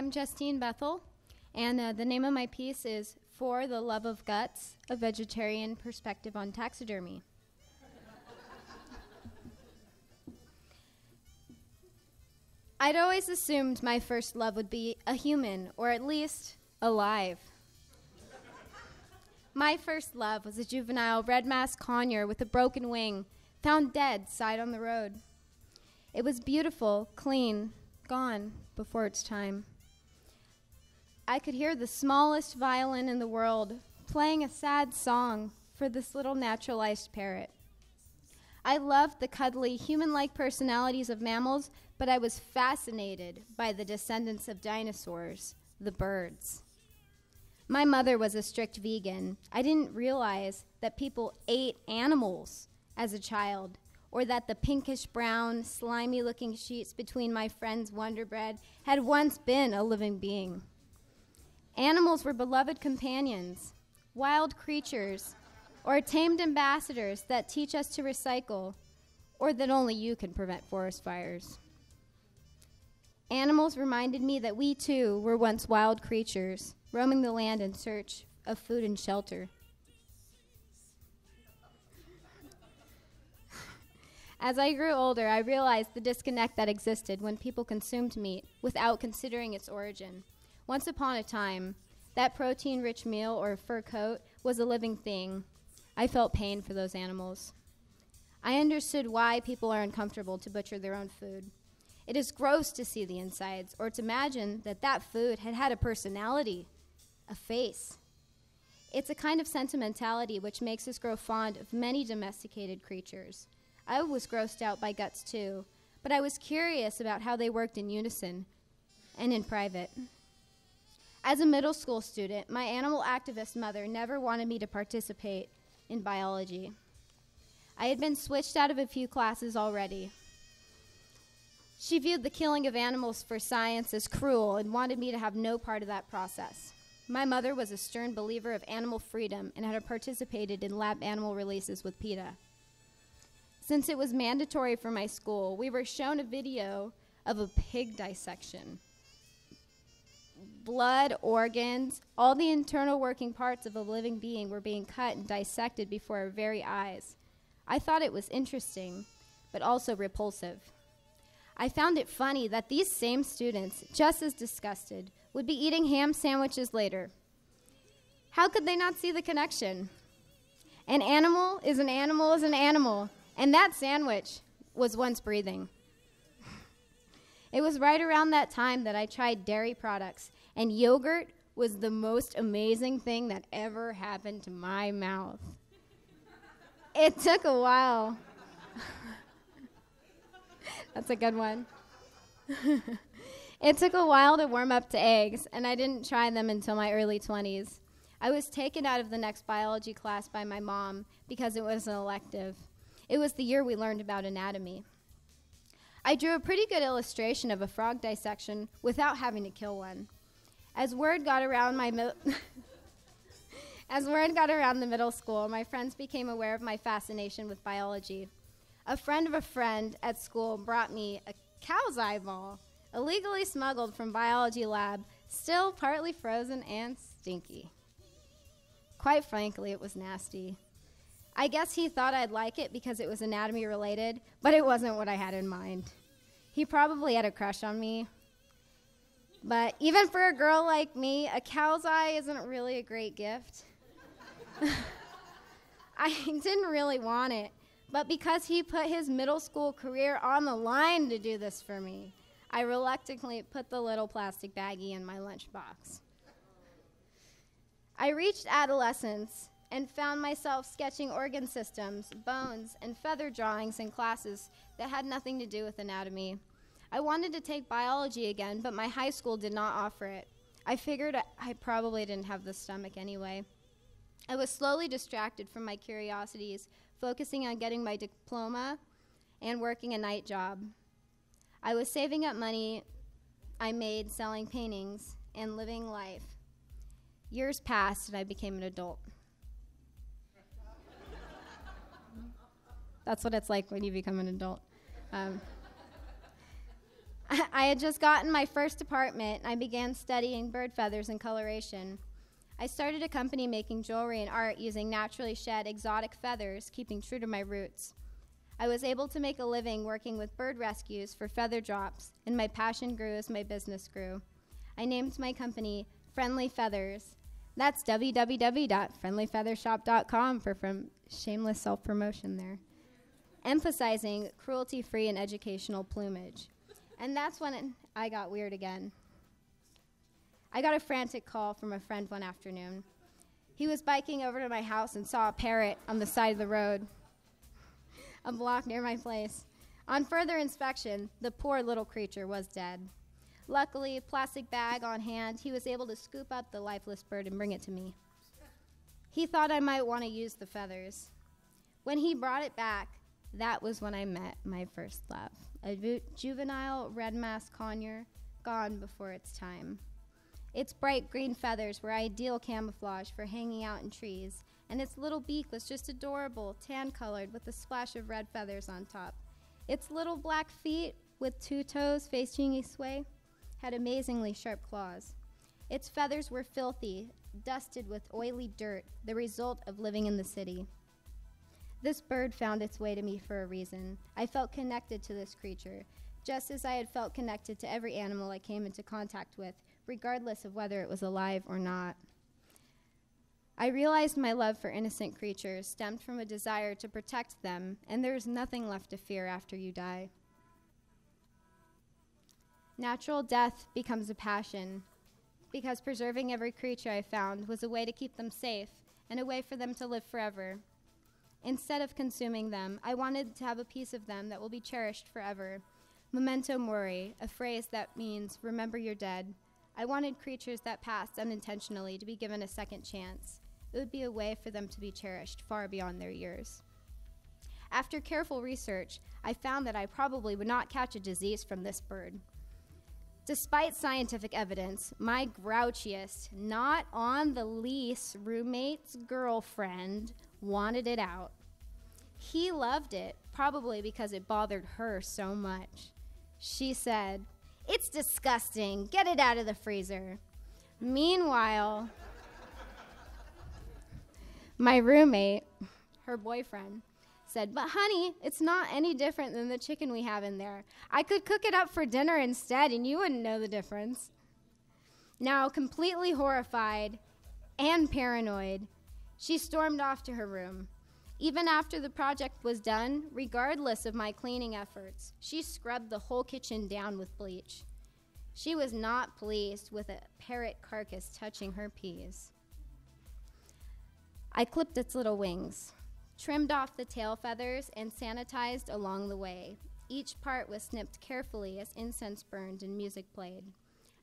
I'm Justine Bethel, and uh, the name of my piece is For the Love of Guts A Vegetarian Perspective on Taxidermy. I'd always assumed my first love would be a human, or at least alive. My first love was a juvenile red masked conure with a broken wing, found dead side on the road. It was beautiful, clean, gone before its time. I could hear the smallest violin in the world playing a sad song for this little naturalized parrot. I loved the cuddly, human like personalities of mammals, but I was fascinated by the descendants of dinosaurs, the birds. My mother was a strict vegan. I didn't realize that people ate animals as a child, or that the pinkish brown, slimy looking sheets between my friend's Wonder Bread had once been a living being. Animals were beloved companions, wild creatures, or tamed ambassadors that teach us to recycle, or that only you can prevent forest fires. Animals reminded me that we too were once wild creatures, roaming the land in search of food and shelter. As I grew older, I realized the disconnect that existed when people consumed meat without considering its origin. Once upon a time, that protein rich meal or fur coat was a living thing. I felt pain for those animals. I understood why people are uncomfortable to butcher their own food. It is gross to see the insides or to imagine that that food had had a personality, a face. It's a kind of sentimentality which makes us grow fond of many domesticated creatures. I was grossed out by guts too, but I was curious about how they worked in unison and in private. As a middle school student, my animal activist mother never wanted me to participate in biology. I had been switched out of a few classes already. She viewed the killing of animals for science as cruel and wanted me to have no part of that process. My mother was a stern believer of animal freedom and had participated in lab animal releases with PETA. Since it was mandatory for my school, we were shown a video of a pig dissection. Blood, organs, all the internal working parts of a living being were being cut and dissected before our very eyes. I thought it was interesting, but also repulsive. I found it funny that these same students, just as disgusted, would be eating ham sandwiches later. How could they not see the connection? An animal is an animal is an animal. And that sandwich was once breathing. It was right around that time that I tried dairy products, and yogurt was the most amazing thing that ever happened to my mouth. it took a while. That's a good one. it took a while to warm up to eggs, and I didn't try them until my early 20s. I was taken out of the next biology class by my mom because it was an elective. It was the year we learned about anatomy. I drew a pretty good illustration of a frog dissection without having to kill one. As word got around my mi- As word got around the middle school, my friends became aware of my fascination with biology. A friend of a friend at school brought me a cow's eyeball, illegally smuggled from biology lab, still partly frozen and stinky. Quite frankly, it was nasty. I guess he thought I'd like it because it was anatomy related, but it wasn't what I had in mind. He probably had a crush on me. But even for a girl like me, a cow's eye isn't really a great gift. I didn't really want it, but because he put his middle school career on the line to do this for me, I reluctantly put the little plastic baggie in my lunchbox. I reached adolescence and found myself sketching organ systems, bones, and feather drawings in classes that had nothing to do with anatomy. I wanted to take biology again, but my high school did not offer it. I figured I probably didn't have the stomach anyway. I was slowly distracted from my curiosities, focusing on getting my diploma and working a night job. I was saving up money I made selling paintings and living life. Years passed and I became an adult. That's what it's like when you become an adult. Um, I had just gotten my first apartment and I began studying bird feathers and coloration. I started a company making jewelry and art using naturally shed exotic feathers, keeping true to my roots. I was able to make a living working with bird rescues for feather drops, and my passion grew as my business grew. I named my company Friendly Feathers. That's www.friendlyfeathershop.com for from shameless self promotion there. Emphasizing cruelty free and educational plumage. And that's when it, I got weird again. I got a frantic call from a friend one afternoon. He was biking over to my house and saw a parrot on the side of the road, a block near my place. On further inspection, the poor little creature was dead. Luckily, plastic bag on hand, he was able to scoop up the lifeless bird and bring it to me. He thought I might want to use the feathers. When he brought it back, that was when I met my first love a ju- juvenile red masked conure gone before its time. Its bright green feathers were ideal camouflage for hanging out in trees, and its little beak was just adorable, tan colored with a splash of red feathers on top. Its little black feet, with two toes facing each way, had amazingly sharp claws. Its feathers were filthy, dusted with oily dirt, the result of living in the city. This bird found its way to me for a reason. I felt connected to this creature, just as I had felt connected to every animal I came into contact with, regardless of whether it was alive or not. I realized my love for innocent creatures stemmed from a desire to protect them, and there is nothing left to fear after you die. Natural death becomes a passion because preserving every creature I found was a way to keep them safe and a way for them to live forever. Instead of consuming them, I wanted to have a piece of them that will be cherished forever. Memento mori, a phrase that means remember you're dead. I wanted creatures that passed unintentionally to be given a second chance. It would be a way for them to be cherished far beyond their years. After careful research, I found that I probably would not catch a disease from this bird. Despite scientific evidence, my grouchiest, not on the lease roommate's girlfriend wanted it out. He loved it, probably because it bothered her so much. She said, It's disgusting. Get it out of the freezer. Meanwhile, my roommate, her boyfriend, said, But honey, it's not any different than the chicken we have in there. I could cook it up for dinner instead, and you wouldn't know the difference. Now, completely horrified and paranoid, she stormed off to her room. Even after the project was done, regardless of my cleaning efforts, she scrubbed the whole kitchen down with bleach. She was not pleased with a parrot carcass touching her peas. I clipped its little wings, trimmed off the tail feathers, and sanitized along the way. Each part was snipped carefully as incense burned and music played.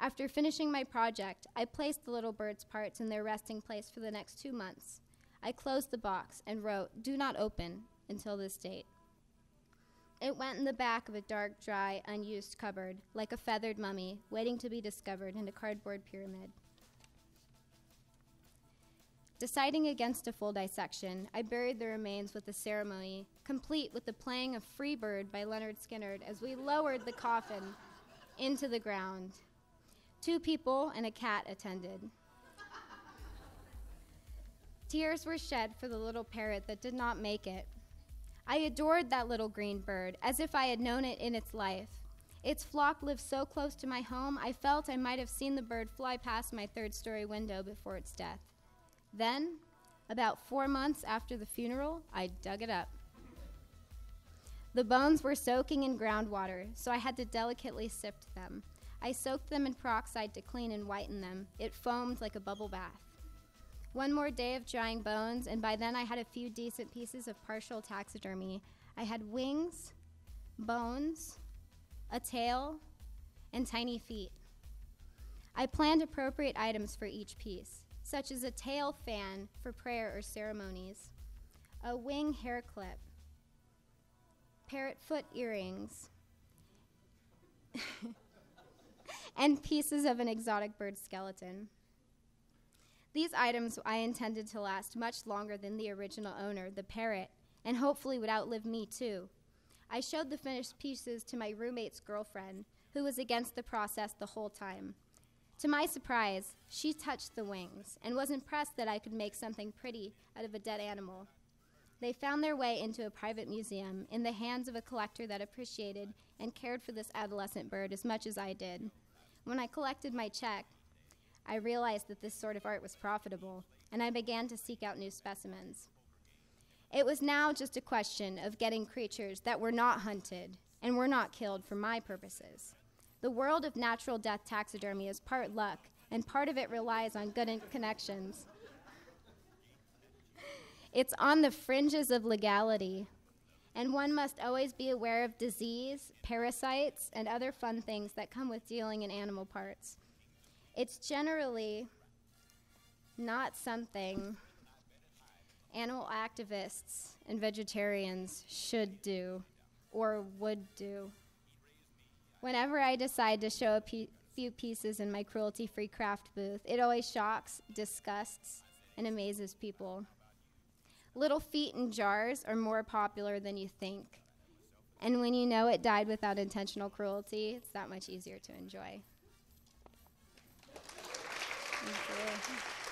After finishing my project, I placed the little bird's parts in their resting place for the next two months. I closed the box and wrote, Do not open until this date. It went in the back of a dark, dry, unused cupboard, like a feathered mummy, waiting to be discovered in a cardboard pyramid. Deciding against a full dissection, I buried the remains with a ceremony, complete with the playing of Free Bird by Lynyrd Skynyrd as we lowered the coffin into the ground. Two people and a cat attended. Tears were shed for the little parrot that did not make it. I adored that little green bird as if I had known it in its life. Its flock lived so close to my home, I felt I might have seen the bird fly past my third story window before its death. Then, about four months after the funeral, I dug it up. The bones were soaking in groundwater, so I had to delicately sift them. I soaked them in peroxide to clean and whiten them. It foamed like a bubble bath. One more day of drying bones, and by then I had a few decent pieces of partial taxidermy. I had wings, bones, a tail, and tiny feet. I planned appropriate items for each piece, such as a tail fan for prayer or ceremonies, a wing hair clip, parrot foot earrings, and pieces of an exotic bird skeleton. These items I intended to last much longer than the original owner, the parrot, and hopefully would outlive me too. I showed the finished pieces to my roommate's girlfriend, who was against the process the whole time. To my surprise, she touched the wings and was impressed that I could make something pretty out of a dead animal. They found their way into a private museum in the hands of a collector that appreciated and cared for this adolescent bird as much as I did. When I collected my check, I realized that this sort of art was profitable, and I began to seek out new specimens. It was now just a question of getting creatures that were not hunted and were not killed for my purposes. The world of natural death taxidermy is part luck, and part of it relies on good connections. It's on the fringes of legality, and one must always be aware of disease, parasites, and other fun things that come with dealing in animal parts. It's generally not something animal activists and vegetarians should do or would do. Whenever I decide to show a pe- few pieces in my cruelty free craft booth, it always shocks, disgusts, and amazes people. Little feet in jars are more popular than you think. And when you know it died without intentional cruelty, it's that much easier to enjoy. Thank you.